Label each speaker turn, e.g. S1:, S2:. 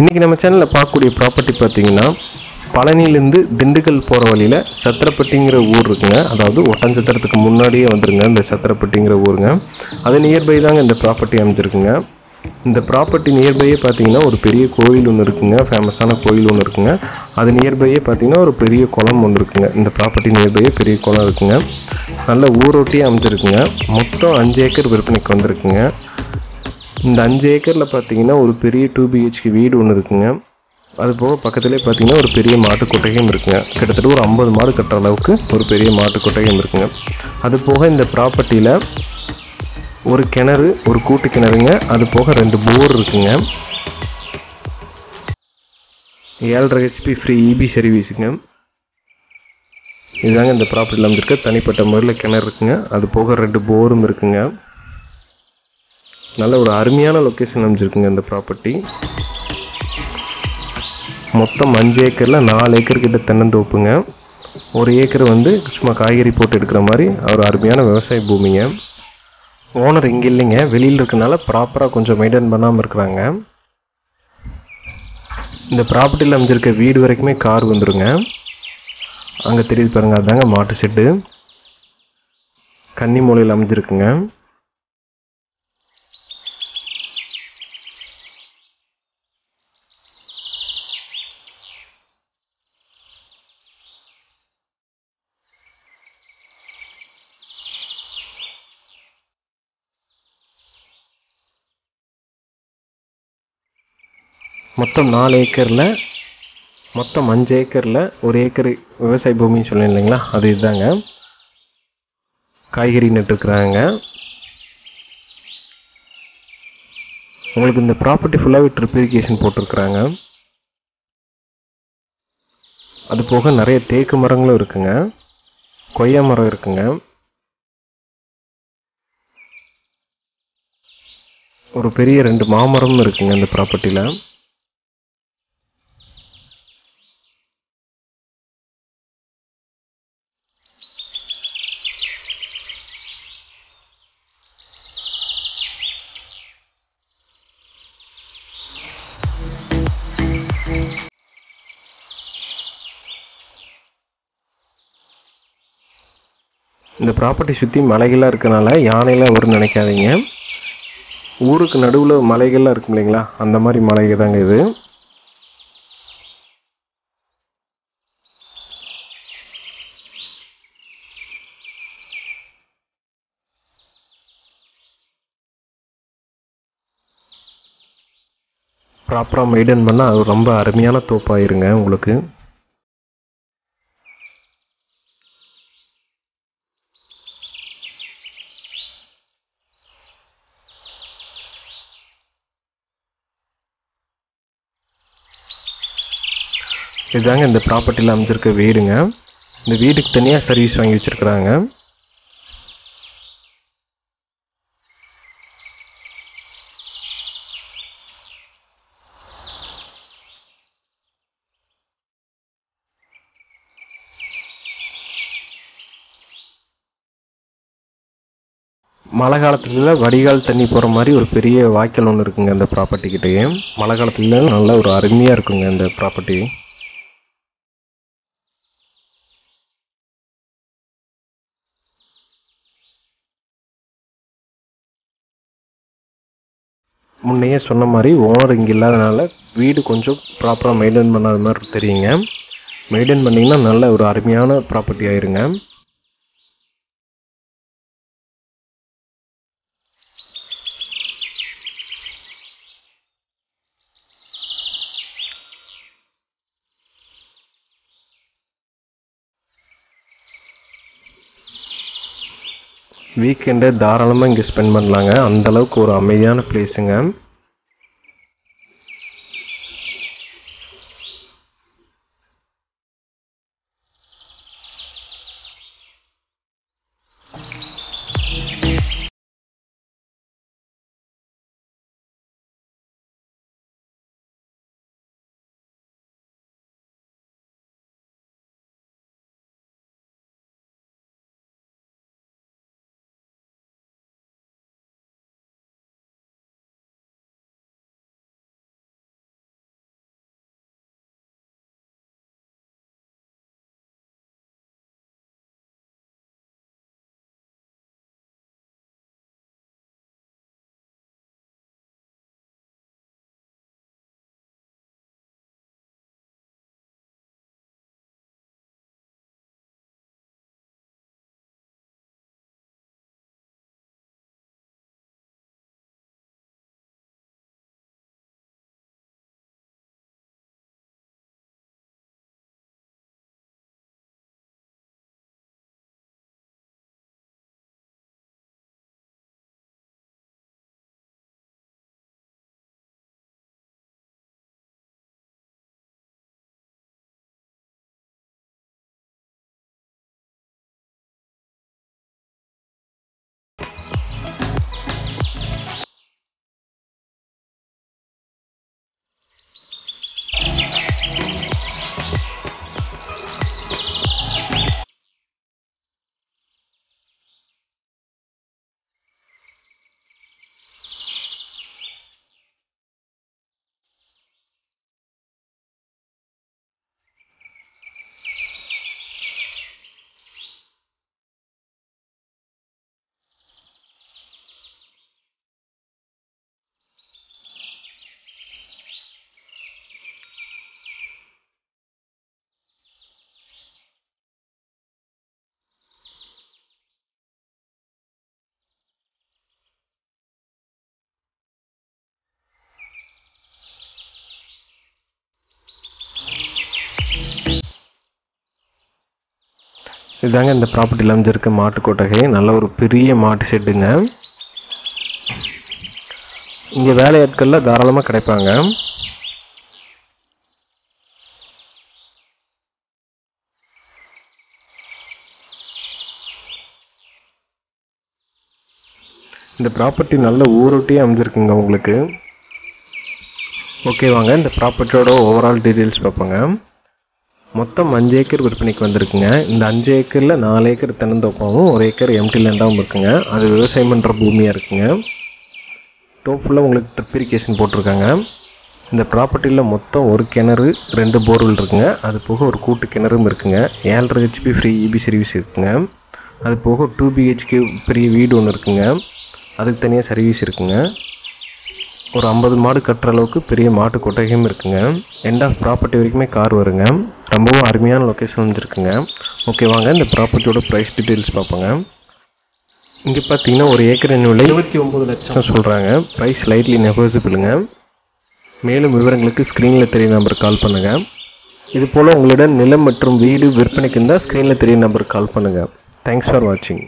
S1: இன்றைக்கி நம்ம சேனலில் பார்க்கக்கூடிய ப்ராப்பர்ட்டி பார்த்தீங்கன்னா பழனியிலேருந்து திண்டுக்கல் போகிற வழியில் சத்திரப்பட்டிங்கிற ஊர் இருக்குங்க. அதாவது ஒட்டஞ்சத்திரத்துக்கு முன்னாடியே வந்துருங்க இந்த சத்திரப்பட்டிங்கிற ஊருங்க. அது நியர்பை தாங்க இந்த ப்ராப்பர்ட்டி அமைஞ்சிருக்குங்க. இந்த ப்ராப்பர்ட்டி நியர்பையே பார்த்தீங்கன்னா ஒரு பெரிய கோயில் ஒன்று இருக்குங்க. ஃபேமஸான கோயில் ஒன்று இருக்குங்க. அது நியர்பையே பார்த்தீங்கன்னா ஒரு பெரிய குளம் ஒன்று இருக்குங்க. இந்த ப்ராப்பர்ட்டி நியர்பையே பெரிய குளம் இருக்குங்க. நல்ல ஊரொட்டியே அமைஞ்சிருக்குங்க. மொத்தம் அஞ்சு ஏக்கர் விற்பனைக்கு வந்திருக்குங்க. இந்த அஞ்சு ஏக்கரில் பார்த்தீங்கன்னா ஒரு பெரிய டூ பிஹெச்கே வீடு ஒன்று இருக்குங்க. அது போக பக்கத்துலேயே பார்த்தீங்கன்னா ஒரு பெரிய மாட்டு கொட்டகையும் இருக்குங்க. கிட்டத்தட்ட ஒரு ஐம்பது மாடு கட்டுற அளவுக்கு ஒரு பெரிய மாட்டு கொட்டகையும் இருக்குங்க. அது போக இந்த ப்ராப்பர்ட்டியில் ஒரு கிணறு ஒரு கூட்டு கிணறுங்க. அது போக ரெண்டு போர் இருக்குங்க. ஏழரை ஹெச்பி ஃப்ரீ இபி சர்வீஸுங்க இதுதாங்க இந்த ப்ராப்பர்ட்டியில் வந்துருக்க தனிப்பட்ட முறையில் கிணறு இருக்குங்க. அது போக ரெண்டு போரும் இருக்குங்க. நல்ல ஒரு அருமையான லொக்கேஷன் அமைஞ்சிருக்குங்க இந்த ப்ராப்பர்ட்டி மொத்தம் அஞ்சு ஏக்கரில் நாலு ஏக்கர் கிட்ட தென்னந்தோப்புங்க. ஒரு ஏக்கர் வந்து சும்மா காய்கறி போட்டு எடுக்கிற மாதிரி ஒரு அருமையான விவசாய பூமிங்க. ஓனர் இங்கே இல்லைங்க. வெளியில் இருக்கனால ப்ராப்பராக கொஞ்சம் மெயின்டைன் பண்ணாமல் இருக்கிறாங்க. இந்த ப்ராப்பர்ட்டியில் அமைஞ்சிருக்க வீடு வரைக்குமே கார் வந்துடுங்க அங்கே தெரியுது பாருங்க அதுதாங்க மாட்டு ஷெட்டு கன்னி மூலையில் அமைஞ்சிருக்குங்க. மொத்தம் நாலு ஏக்கரில் மொத்தம் அஞ்சு ஏக்கரில் ஒரு ஏக்கர் விவசாய பூமின்னு சொன்னேன் இல்லைங்களா? அது இதுதாங்க. காய்கறி நட்டுருக்குறாங்க. உங்களுக்கு இந்த ப்ராப்பர்ட்டி ஃபுல்லாகவே ட்ரிப் இரிகேஷன் போட்டிருக்குறாங்க. அது போக நிறைய தேக்கு மரங்களும் இருக்குங்க. கொய்யா மரம் இருக்குங்க. ஒரு பெரிய ரெண்டு மாமரமும் இருக்குங்க இந்த ப்ராப்பர்ட்டியில் இந்த ப்ராப்பர்ட்டி சுற்றி மலைகள்லாம் இருக்கனால யானைலாம் வரும்னு நினைக்காதீங்க. ஊருக்கு நடுவில் மலைகள்லாம் இருக்கும் இல்லைங்களா? அந்த மாதிரி மலைகள் தாங்க இது. ப்ராப்பராக மெயின்டைன் பண்ணால் அது ரொம்ப அருமையான தோப்பாயிருங்க உங்களுக்கு. இதுதாங்க இந்த ப்ராப்பர்ட்டியில் அமைஞ்சிருக்க வீடுங்க. இந்த வீட்டுக்கு தனியாக சர்வீஸ் வாங்கி வச்சுருக்குறாங்க. மழை காலத்துல வடிகால் தண்ணி போகிற மாதிரி ஒரு பெரிய வாய்க்கால் ஒன்று இருக்குங்க இந்த ப்ராப்பர்ட்டி கிட்டேயே. மழை காலத்துல நல்ல ஒரு அருமையாக இருக்குங்க இந்த ப்ராப்பர்ட்டி முன்னையே சொன்ன மாதிரி ஓனர் இங்கே இல்லாதனால வீடு கொஞ்சம் ப்ராப்பராக மெயின்டைன் பண்ணாத மாதிரி தெரியுங்க. மெயின்டைன் பண்ணிங்கன்னா நல்ல ஒரு அருமையான ப்ராப்பர்ட்டி ஆயிருங்க. வீக்கெண்டை தாராளமாக இங்கே ஸ்பெண்ட் பண்ணலாங்க. அந்த அளவுக்கு ஒரு அமைதியான பிளேஸுங்க இதுதாங்க இந்த ப்ராப்பர்ட்டியில் அமைஞ்சிருக்க மாட்டு கொட்டகை. நல்ல ஒரு பெரிய மாட்டு ஷெட்டுங்க இங்கே வேலையாட்கள்லாம் தாராளமாக கிடைப்பாங்க. இந்த ப்ராப்பர்ட்டி நல்ல ஊரொட்டியே அமைஞ்சிருக்குங்க உங்களுக்கு. ஓகே வாங்க இந்த ப்ராப்பர்ட்டியோட ஓவரால் டீட்டெயில்ஸ் பார்ப்போங்க. மொத்தம் அஞ்சு ஏக்கர் விற்பனைக்கு வந்திருக்குங்க. இந்த அஞ்சு ஏக்கரில் நாலு ஏக்கர் தென்னந்தோப்பாகவும் ஒரு ஏக்கர் எம்டி லேண்டாகவும் இருக்குங்க. அது விவசாயம் பண்ணுற பூமியாக இருக்குங்க. டோப் ஃபுல்லாக உங்களுக்கு ட்ரிப் இரிகேஷன் போட்டிருக்காங்க. இந்த ப்ராப்பர்ட்டியில் மொத்தம் ஒரு கிணறு ரெண்டு போர்வெல் இருக்குங்க. அது போக ஒரு கூட்டு கிணறும் இருக்குங்க. ஏழரை ஹெச்பி ஃப்ரீ இபி சர்வீஸ் இருக்குங்க. அது போக டூ பிஹெச்கே பெரிய வீடு ஒன்று இருக்குங்க. அதுக்கு தனியாக சர்வீஸ் இருக்குங்க. ஒரு ஐம்பது மாடு கட்டுற அளவுக்கு பெரிய மாட்டு கொட்டகையும் இருக்குங்க. எண்ட் ஆஃப் ப்ராப்பர்ட்டி வரைக்குமே கார் வருங்க. ரொம்பவும் அருமையான லொக்கேஷன் வந்துருக்குங்க. ஓகே வாங்க இந்த ப்ராப்பர்ட்டியோட ப்ரைஸ் டீட்டெயில்ஸ் பார்ப்போங்க. இங்கே பார்த்தீங்கன்னா ஒரு ஏக்கரின் விலை இருபத்தி ஒம்பது லட்சம். சொல்கிறாங்க ப்ரைஸ் லைட்லி நெகோசிபிளுங்க மேலும் விவரங்களுக்கு ஸ்க்ரீனில் தெரிய நம்பருக்கு கால் பண்ணுங்கள் இது போல் உங்களிடம் நிலம் மற்றும் வீடு விற்பனைக்கு இருந்தால் ஸ்க்ரீனில் தெரிய நம்பருக்கு கால் பண்ணுங்கள் தேங்க்ஸ் ஃபார் வாட்சிங்